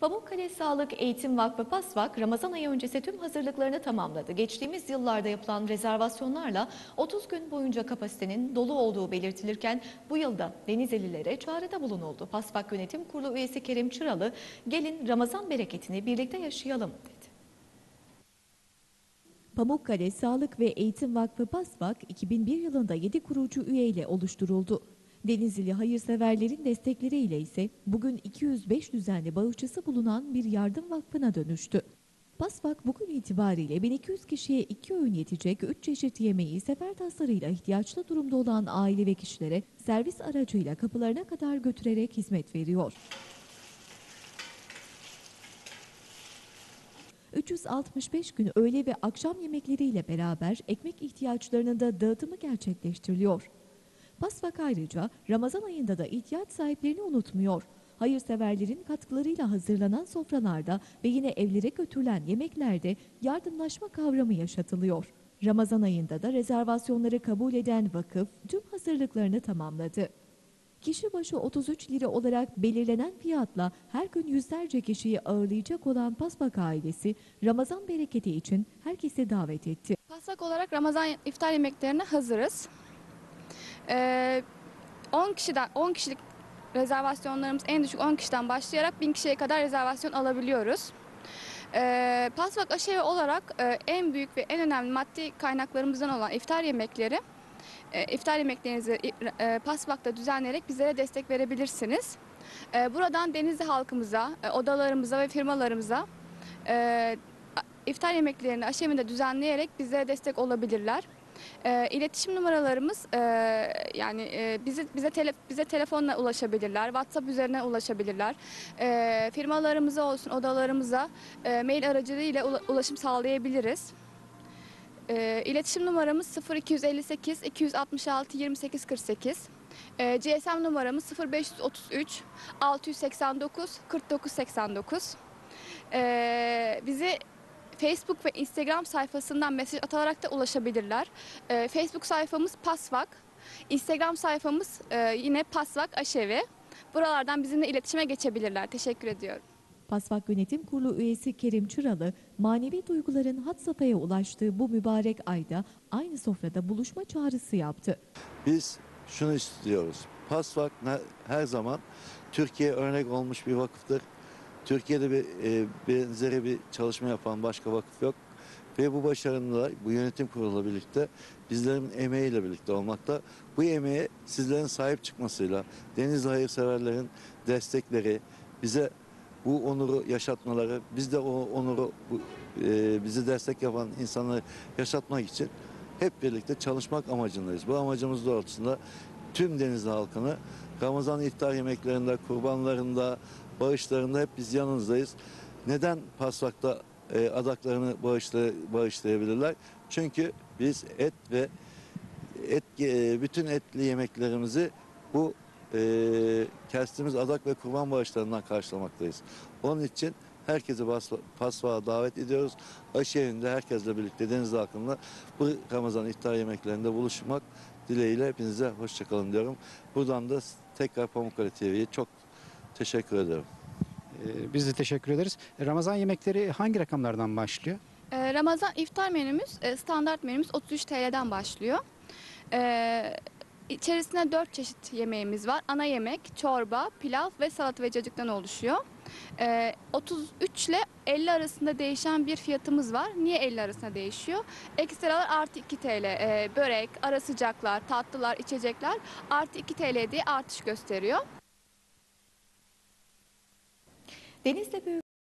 Pamukkale Sağlık Eğitim Vakfı PASVAK, Ramazan ayı öncesi tüm hazırlıklarını tamamladı. Geçtiğimiz yıllarda yapılan rezervasyonlarla 30 gün boyunca kapasitenin dolu olduğu belirtilirken bu yılda Denizlililere çağrıda bulunuldu. PASVAK Yönetim Kurulu üyesi Kerim Çıralı, gelin Ramazan bereketini birlikte yaşayalım dedi. Pamukkale Sağlık ve Eğitim Vakfı PASVAK 2001 yılında 7 kurucu üyeyle oluşturuldu. Denizli hayırseverlerin destekleriyle ise bugün 205 düzenli bağışçısı bulunan bir yardım vakfına dönüştü. PASVAK bugün itibariyle 1200 kişiye 2 öğün yetecek 3 çeşit yemeği sefer taslarıyla ihtiyaçlı durumda olan aile ve kişilere servis aracıyla kapılarına kadar götürerek hizmet veriyor. 365 gün öğle ve akşam yemekleriyle beraber ekmek ihtiyaçlarının da dağıtımı gerçekleştiriliyor. PASVAK ayrıca Ramazan ayında da ihtiyaç sahiplerini unutmuyor. Hayırseverlerin katkılarıyla hazırlanan sofralarda ve yine evlere götürülen yemeklerde yardımlaşma kavramı yaşatılıyor. Ramazan ayında da rezervasyonları kabul eden vakıf tüm hazırlıklarını tamamladı. Kişi başı 33 lira olarak belirlenen fiyatla her gün yüzlerce kişiyi ağırlayacak olan Pasbak ailesi Ramazan bereketi için herkesi davet etti. Paslak olarak Ramazan iftar yemeklerine hazırız. Ee, 10 kişiden 10 kişilik rezervasyonlarımız en düşük 10 kişiden başlayarak 1000 kişiye kadar rezervasyon alabiliyoruz. Ee, Pasvak aşevi olarak e, en büyük ve en önemli maddi kaynaklarımızdan olan iftar yemekleri e, iftar yemeklerinizi e, Pasvak'ta düzenleyerek bizlere destek verebilirsiniz. E, buradan Denizli halkımıza, e, odalarımıza ve firmalarımıza e, iftar yemeklerini aşevinde düzenleyerek bizlere destek olabilirler. E, iletişim numaralarımız e, yani e, bizi bize tele, bize telefonla ulaşabilirler, WhatsApp üzerinden ulaşabilirler. E, firmalarımıza olsun, odalarımıza e, mail aracılığıyla ula- ulaşım sağlayabiliriz. E, iletişim numaramız 0258 266 28 48. E, GSM numaramız 0533 689 49 89. E, bizi Facebook ve Instagram sayfasından mesaj atarak da ulaşabilirler. E, Facebook sayfamız Pasvak, Instagram sayfamız e, yine Pasvak Aşevi. Buralardan bizimle iletişime geçebilirler. Teşekkür ediyorum. Pasvak Yönetim Kurulu üyesi Kerim Çıralı, manevi duyguların had safhaya ulaştığı bu mübarek ayda aynı sofrada buluşma çağrısı yaptı. Biz şunu istiyoruz. PASVAK her zaman Türkiye örnek olmuş bir vakıftır. Türkiye'de bir e, benzeri bir çalışma yapan başka vakıf yok. Ve bu başarının da bu yönetim kurulu birlikte bizlerin emeğiyle birlikte olmakta. Bu emeğe sizlerin sahip çıkmasıyla, Denizli hayırseverlerin destekleri, bize bu onuru yaşatmaları, biz de o onuru bu, e, bizi destek yapan insanları yaşatmak için hep birlikte çalışmak amacındayız. Bu amacımız doğrultusunda tüm Denizli halkını Ramazan iftar yemeklerinde, kurbanlarında, bağışlarında hep biz yanınızdayız. Neden Pasvak'ta e, adaklarını bağışlay- bağışlayabilirler? Çünkü biz et ve et e, bütün etli yemeklerimizi bu e, kestiğimiz adak ve kurban bağışlarından karşılamaktayız. Onun için herkesi Pasva- Pasvak'a davet ediyoruz. Aşehir'inde herkesle birlikte Denizli halkında bu Ramazan iftar yemeklerinde buluşmak dileğiyle hepinize hoşçakalın diyorum. Buradan da tekrar Pamukkale TV'ye çok teşekkür ederim. Ee, Biz de teşekkür ederiz. Ramazan yemekleri hangi rakamlardan başlıyor? Ee, Ramazan iftar menümüz, e, standart menümüz 33 TL'den başlıyor. Ee, içerisinde 4 çeşit yemeğimiz var. Ana yemek, çorba, pilav ve salata ve cacıktan oluşuyor. Ee, 33 ile 50 arasında değişen bir fiyatımız var. Niye 50 arasında değişiyor? Ekstralar artı 2 TL. Ee, börek, ara sıcaklar, tatlılar, içecekler artı 2 TL diye artış gösteriyor. Denizli Büyük